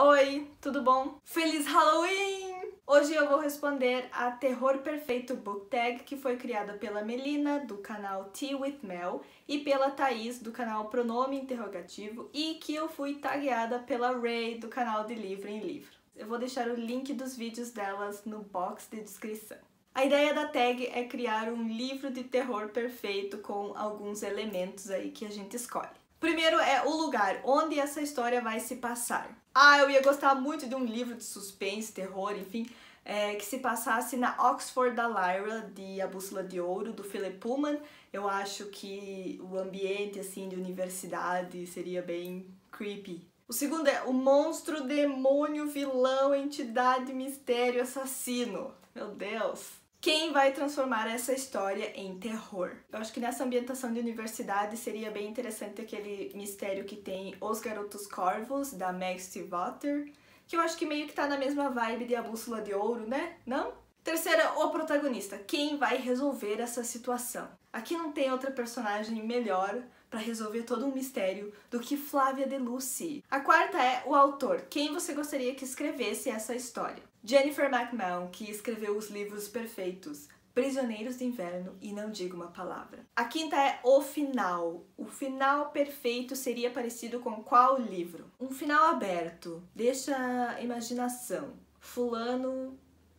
Oi, tudo bom? Feliz Halloween! Hoje eu vou responder a Terror Perfeito Book Tag, que foi criada pela Melina, do canal Tea with Mel, e pela Thaís, do canal Pronome Interrogativo, e que eu fui tagueada pela Ray, do canal de Livro em Livro. Eu vou deixar o link dos vídeos delas no box de descrição. A ideia da tag é criar um livro de terror perfeito com alguns elementos aí que a gente escolhe. Primeiro é o lugar onde essa história vai se passar. Ah, eu ia gostar muito de um livro de suspense, terror, enfim, é, que se passasse na Oxford da Lyra, de A Bússola de Ouro, do Philip Pullman. Eu acho que o ambiente, assim, de universidade seria bem creepy. O segundo é o monstro, demônio, vilão, entidade, mistério, assassino. Meu Deus! Quem vai transformar essa história em terror? Eu acho que nessa ambientação de universidade seria bem interessante aquele mistério que tem Os Garotos Corvos, da Meg Stiefvater, que eu acho que meio que tá na mesma vibe de A Bússola de Ouro, né? Não? Terceira, o protagonista. Quem vai resolver essa situação? Aqui não tem outra personagem melhor para resolver todo um mistério do que Flávia de Lucy. A quarta é o autor. Quem você gostaria que escrevesse essa história? Jennifer McMahon, que escreveu os livros perfeitos Prisioneiros de Inverno e Não Digo Uma Palavra. A quinta é o final. O final perfeito seria parecido com qual livro? Um final aberto. Deixa a imaginação. Fulano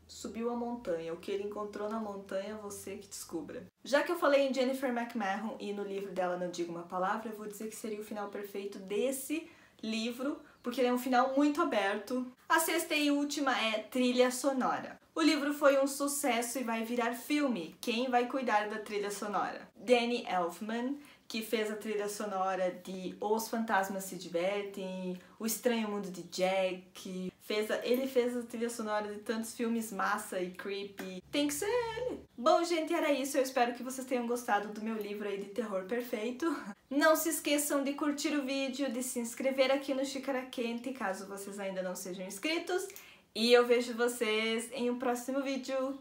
subiu a montanha. O que ele encontrou na montanha, você que descubra. Já que eu falei em Jennifer McMahon e no livro dela Não Digo Uma Palavra, eu vou dizer que seria o final perfeito desse livro, porque ele é um final muito aberto. A sexta e última é trilha sonora. O livro foi um sucesso e vai virar filme. Quem vai cuidar da trilha sonora? Danny Elfman, que fez a trilha sonora de Os Fantasmas Se Divertem, O Estranho Mundo de Jack, fez a, ele fez a trilha sonora de tantos filmes massa e creepy. Tem que ser ele! Bom, gente, era isso. Eu espero que vocês tenham gostado do meu livro aí de terror perfeito. Não se esqueçam de curtir o vídeo, de se inscrever aqui no Xícara Quente, caso vocês ainda não sejam inscritos. E eu vejo vocês em um próximo vídeo.